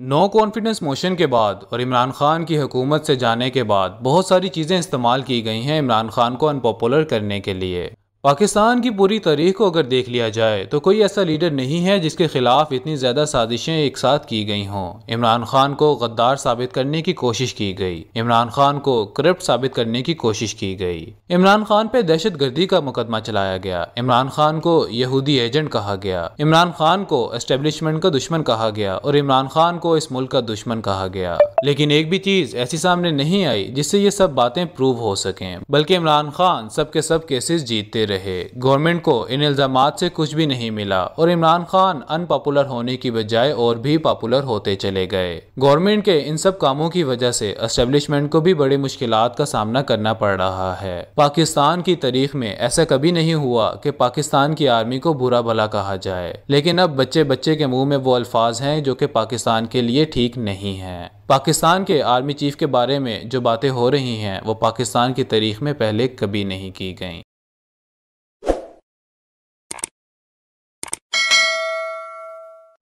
No confidence motion کے بعد اور عمران خان کی حکومت سے جانے کے بعد بہت ساری چیزیں استعمال کی گئی ہیں عمران خان کو ان پاپولر کرنے کے لیے۔ پاکستان کی پوری تاریخ کو اگر دیکھ لیا جائے تو کوئی ایسا لیڈر نہیں ہے جس کے خلاف اتنی زیادہ سازشیں ایک ساتھ کی گئی ہوں۔ عمران خان کو غدار ثابت کرنے کی کوشش کی گئی۔ عمران خان کو کرپٹ ثابت کرنے کی کوشش کی گئی۔ عمران خان پہ دہشت گردی کا مقدمہ چلایا گیا۔ عمران خان کو یہودی ایجنٹ کہا گیا۔ عمران خان کو اسٹیبلشمنٹ کا دشمن کہا گیا اور عمران خان کو اس ملک کا دشمن کہا گیا۔ لیکن ایک بھی چیز ایسی سامنے نہیں آئی جس سے یہ سب باتیں پروو ہو سکیں۔ بلکہ عمران خان سب کے سب کیسز جیتتے رہے۔ رہے گورنمنٹ کو ان الزامات سے کچھ بھی نہیں ملا اور عمران خان ان پاپولر ہونے کی بجائے اور بھی پاپولر ہوتے چلے گئے۔ گورنمنٹ کے ان سب کاموں کی وجہ سے اسٹیبلشمنٹ کو بھی بڑی مشکلات کا سامنا کرنا پڑ رہا ہے۔ پاکستان کی تاریخ میں ایسا کبھی نہیں ہوا کہ پاکستان کی آرمی کو برا بھلا کہا جائے۔ لیکن اب بچے بچے کے منہ میں وہ الفاظ ہیں جو کہ پاکستان کے لیے ٹھیک نہیں ہیں۔ پاکستان کے آرمی چیف کے بارے میں جو باتیں ہو رہی ہیں وہ پاکستان کی تاریخ میں پہلے کبھی نہیں کی گئیں۔